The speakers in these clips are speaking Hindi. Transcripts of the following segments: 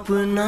अपना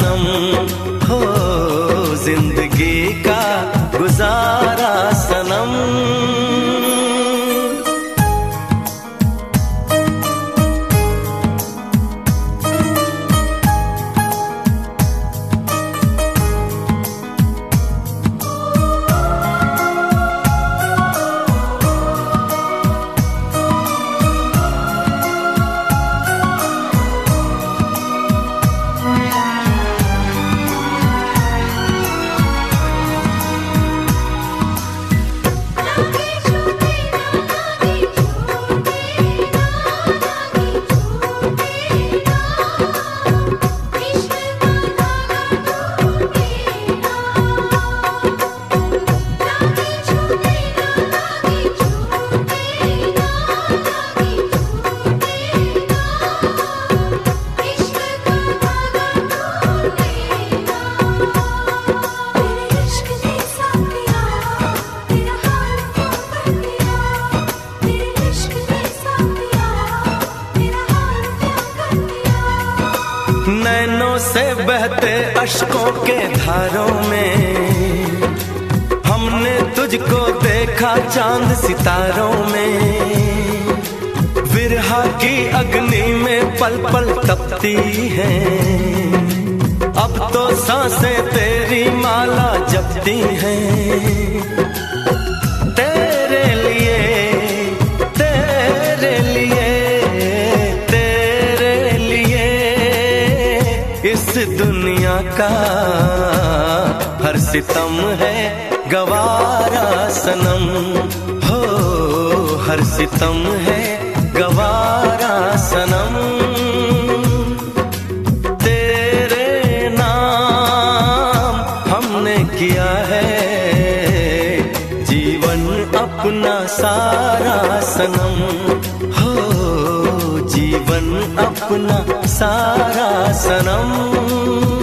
ஞானம் बहते अशकों के धारों में। हमने तुझको देखा चाँद सितारों में। विरहा की अग्नि में पल पल तपती है। अब तो साँसें तेरी माला जपती हैं। दुनिया का हर सितम है गवारा सनम। हो, हर सितम है गवारा सनम। तेरे नाम हमने किया है, जीवन अपना सारा सनम। अपना सारा सनम।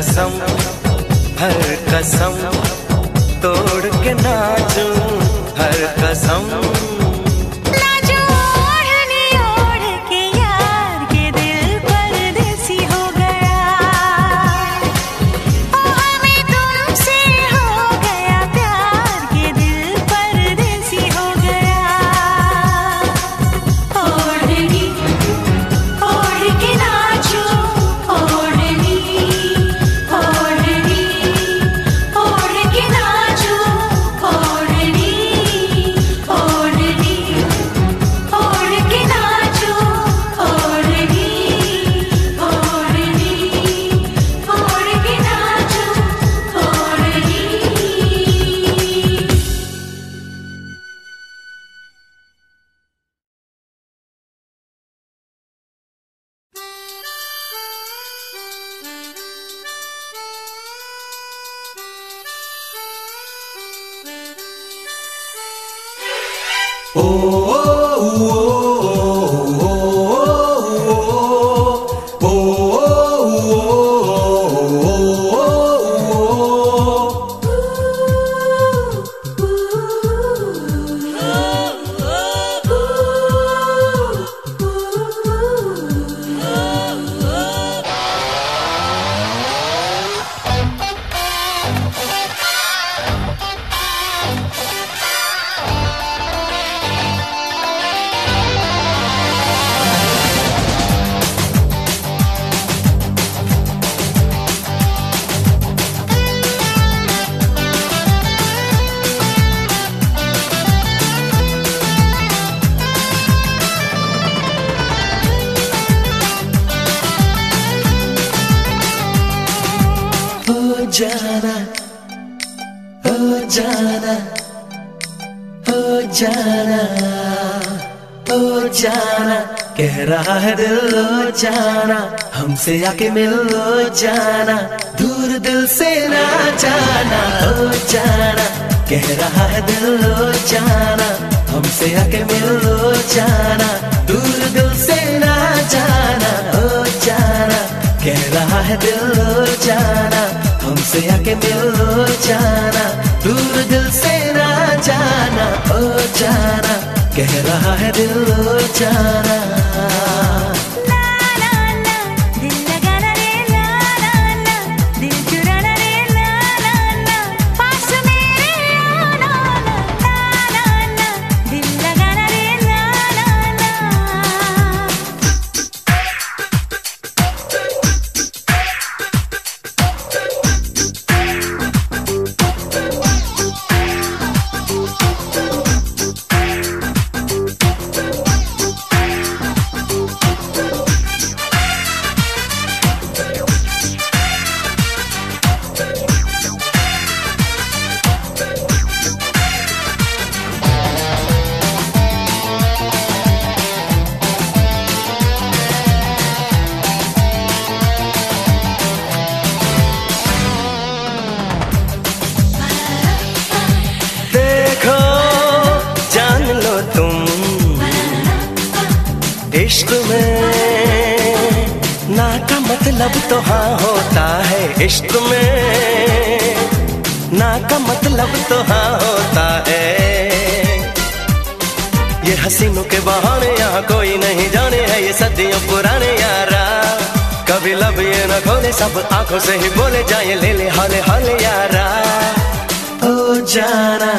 कसम हर कसम तोड़ के ना जाना, हो जाना हो जाना हो जाना। कह रहा है दिल लो जाना, हमसे आके मिल लो जाना। दूर दिल से ना जाना, हो जाना। कह रहा है दिल लो जाना, हमसे आके मिल लो जाना। दूर दिल से ना जाना, हो जाना। कह रहा है दिल लो जाना हमसे आके मिल जाना, दूर दिल से ना जाना, ओ जाना, कह रहा है दिल जाना। बोले सब आँखों से ही बोले जाए ले ले हाले हाले यारा। ओ जाना।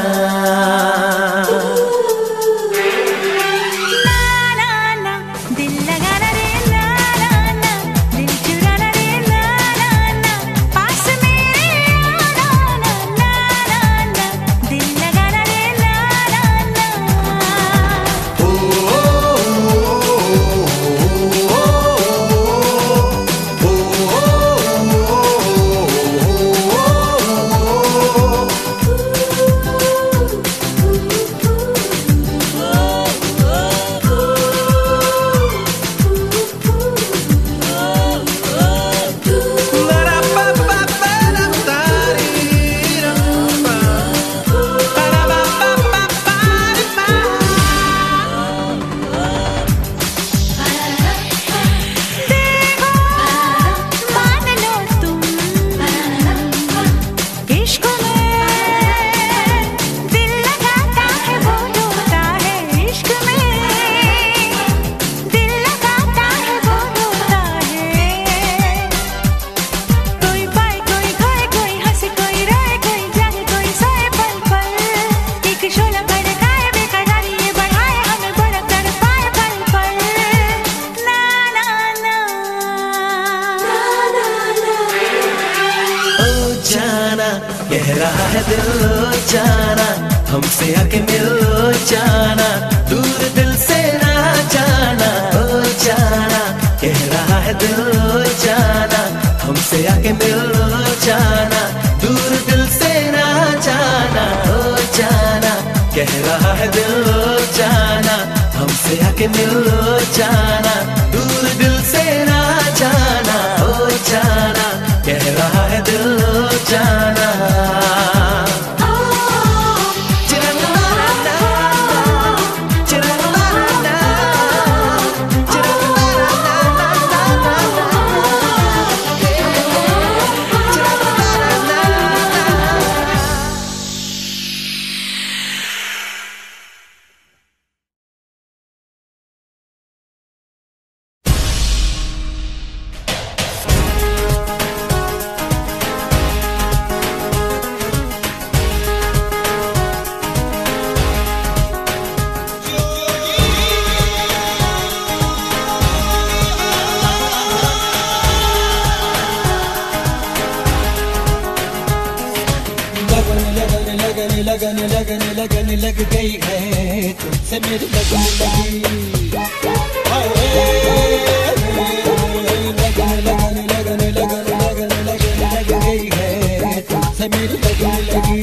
हमसे आके मिल जाना, दूर दिल से ना जाना, हो जाना, कह रहा है दिल जाना, हमसे आके मिल जाना, दूर दिल से ना जाना, हो जाना, कह रहा है दिल जाना, हमसे आके मिल जाना, दूर दिल से ना जाना, हो जाना, कह रहा है दिल जाना। लगन लगन लगन लगन लगन लगन लग गई है तुमसे मेरी लगन लगी लगन लगन लगन लगन लगन लगन लग गई है तुमसे मेरी लगन लगी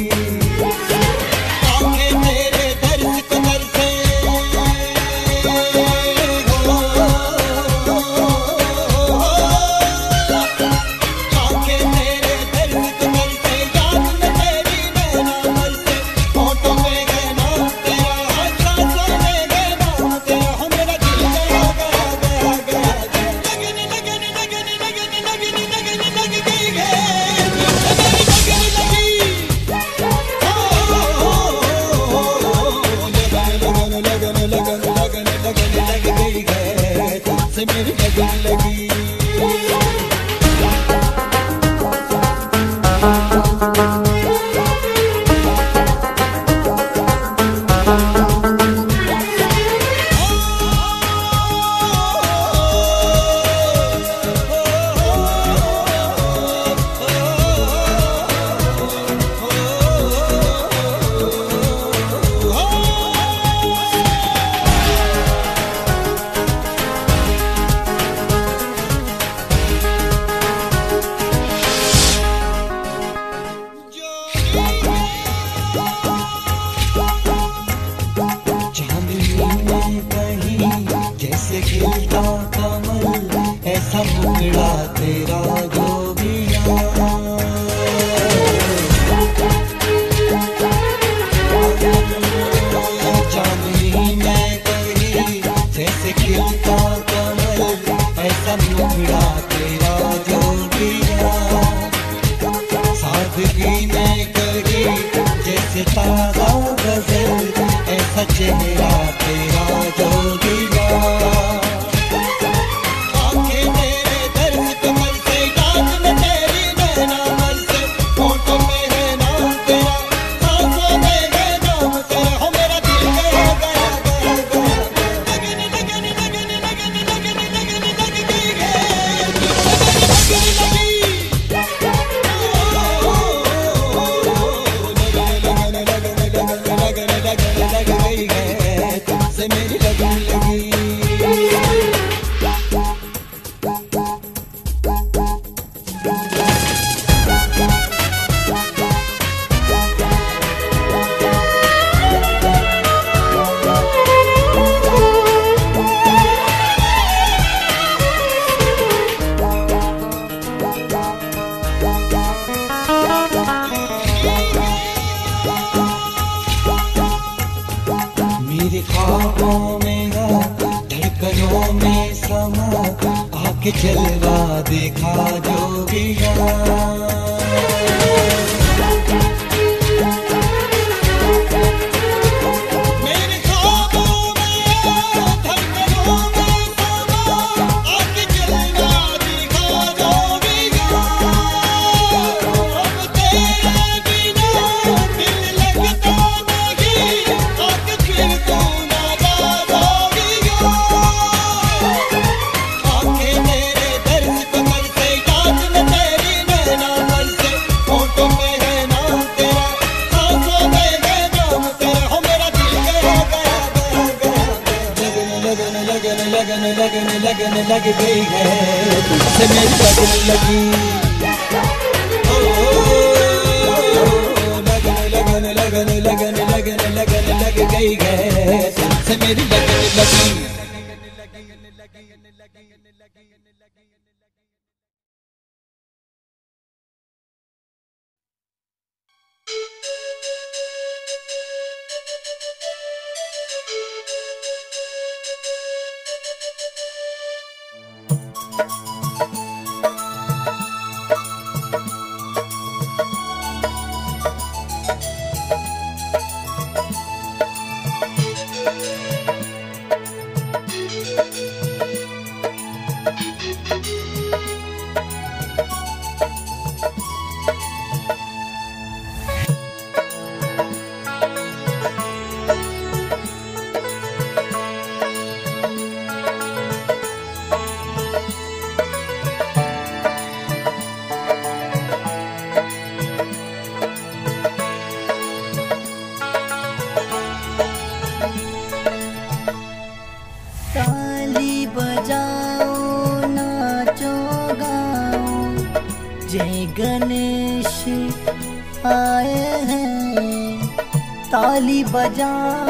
गई है, तुझसे मेरी लगन लगी। लगन लगन लगन लगन लगन लग गई है, तुझसे मेरी लगन लगी। जा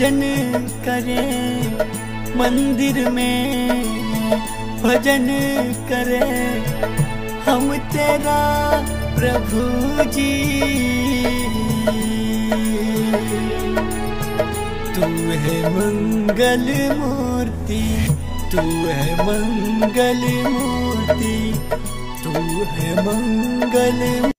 भजन करें, मंदिर में भजन करें। हम तेरा प्रभु जी। तू है मंगल मूर्ति, तू है मंगल मूर्ति, तू है मंगल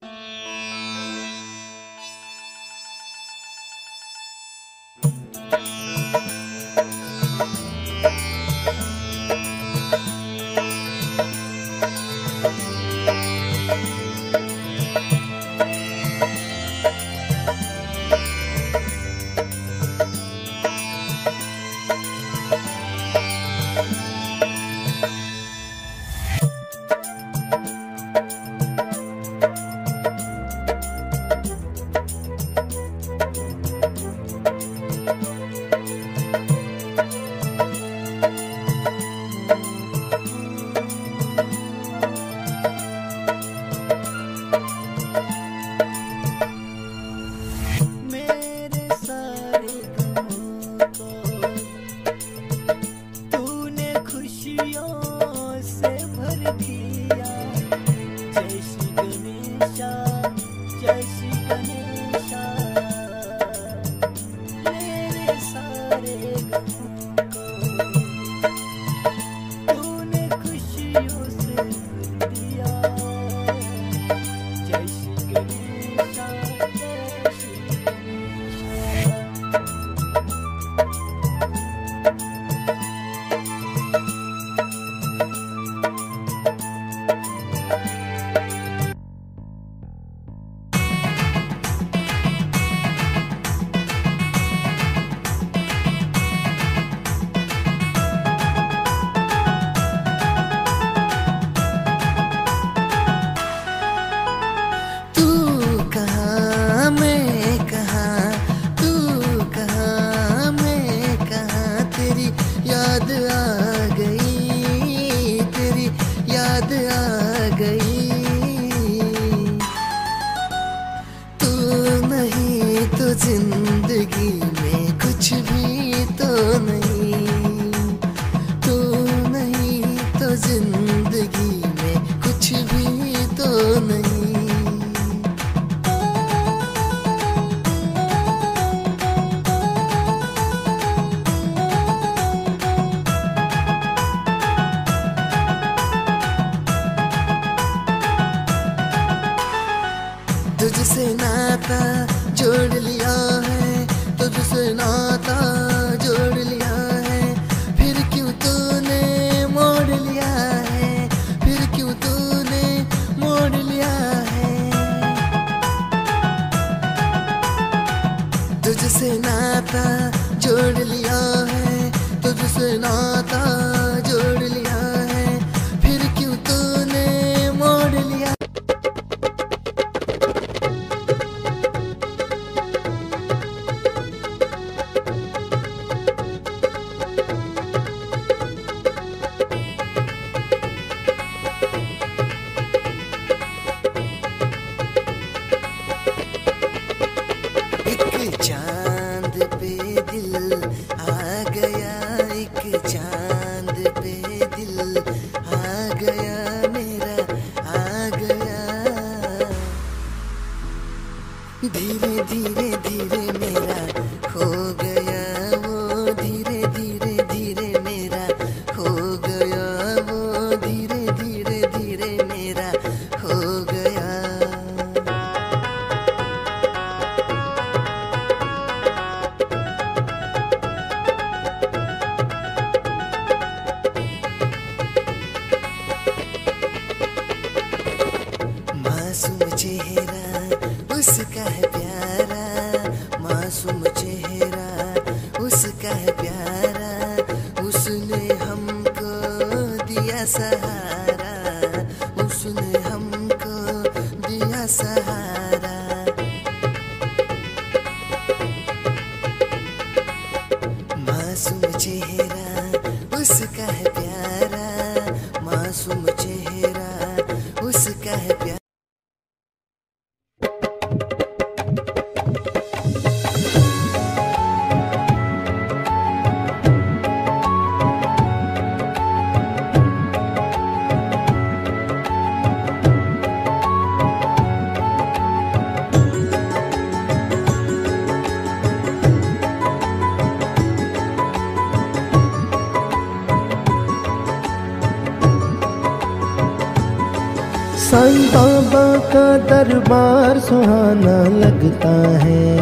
साईं बाबा का दरबार सुहाना लगता है।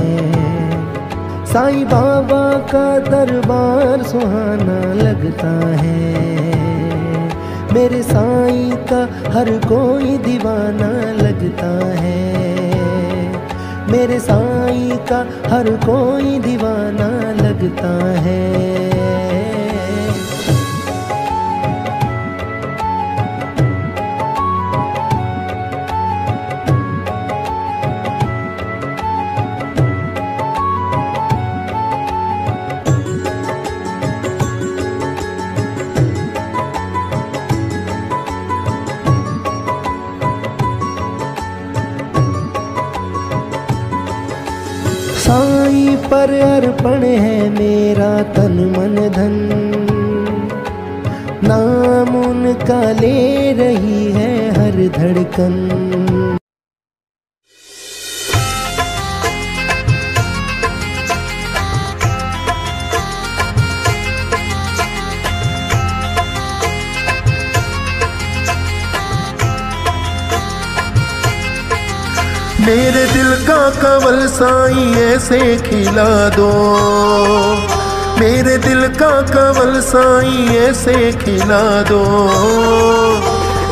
साईं बाबा का दरबार सुहाना लगता है। मेरे साईं का हर कोई दीवाना लगता है। मेरे साईं का हर कोई दीवाना लगता है। पर अर्पण है मेरा तन मन धन। नाम उनका ले रही है हर धड़कन। मेरे दिल का कवल साईं, ऐसे खिला दो। मेरे दिल का कवल साईं, ऐसे खिला दो।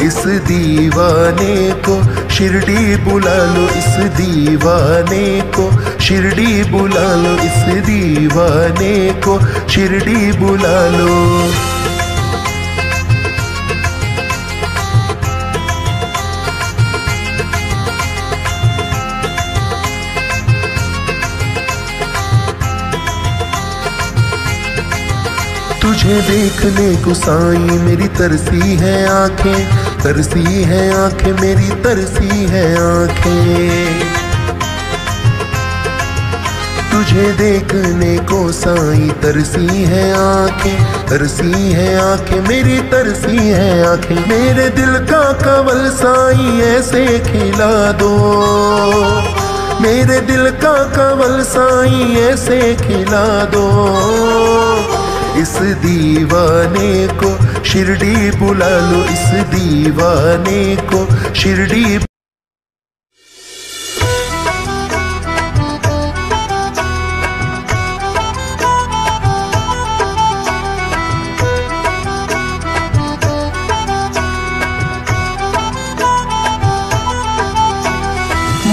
इस दीवाने को शिरडी बुला लो, इस दीवाने को शिरडी बुला लो, इस दीवाने को शिरडी बुला लो। तुझे देखने को साई मेरी तरसी है आँखें, तरसी है आँखें, मेरी तरसी है आँखें। तुझे देखने को साई तरसी है आँखें, तरसी है आँखें, मेरी तरसी है आँखें। मेरे दिल का कवल साई ऐसे खिला दो। मेरे दिल का कवल साई ऐसे खिला दो। इस दीवाने को शिरडी बुला लो इस दीवाने को शिरडी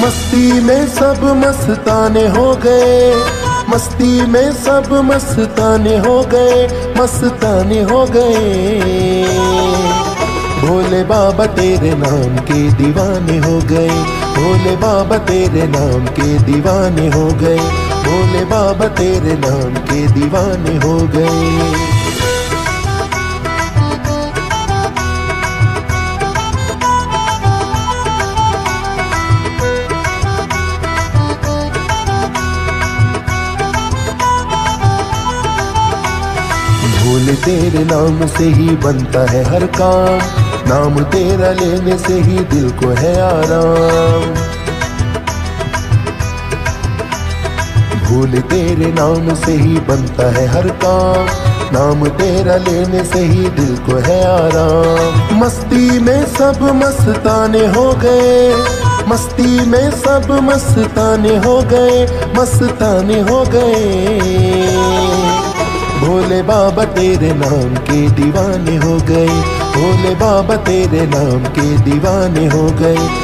मस्ती में सब मस्ताने हो गए। मस्ती में सब मस्ताने हो गए, मस्ताने हो गए। भोले बाबा तेरे नाम के दीवाने हो गए, भोले बाबा तेरे नाम के दीवाने हो गए, भोले बाबा तेरे नाम के दीवाने हो गए। तेरे नाम से ही बनता है हर काम। नाम तेरा लेने से ही दिल को है आराम। भूल तेरे नाम से ही बनता है हर काम। नाम तेरा लेने से ही दिल को है आराम। मस्ती में सब मस्ताने हो गए। मस्ती में सब मस्ताने हो गए। मस्ताने हो गए। भोले बाबा तेरे नाम के दीवाने हो गए। भोले बाबा तेरे नाम के दीवाने हो गए।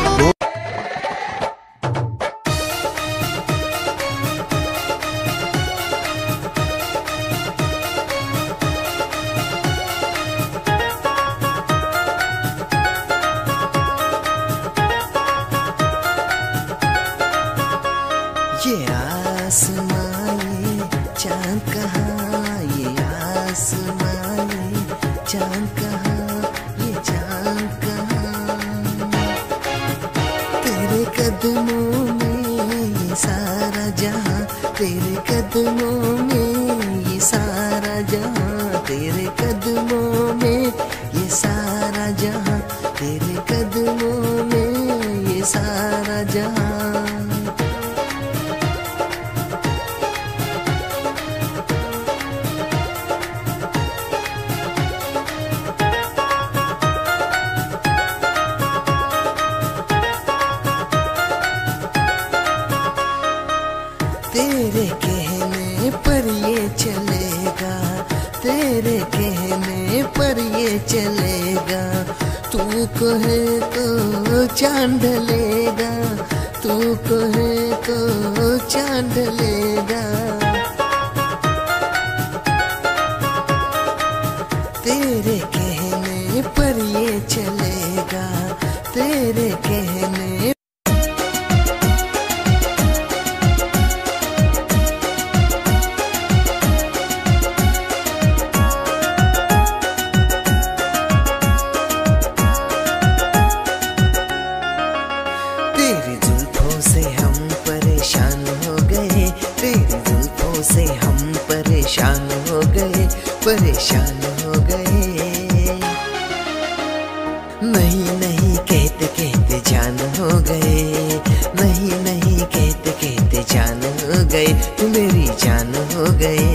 तेरे कदमों में ये सारा जहाँ तेरे कदमों में ये सारा जहाँ। चलेगा। तू कहे तो चाँद लेगा। तू कहे तो चाँद लेगा। परेशान हो गए, परेशान हो गए। नहीं नहीं, कहते कहते जान हो गए। नहीं नहीं, कहते कहते जान हो गए। तू मेरी जान हो गए।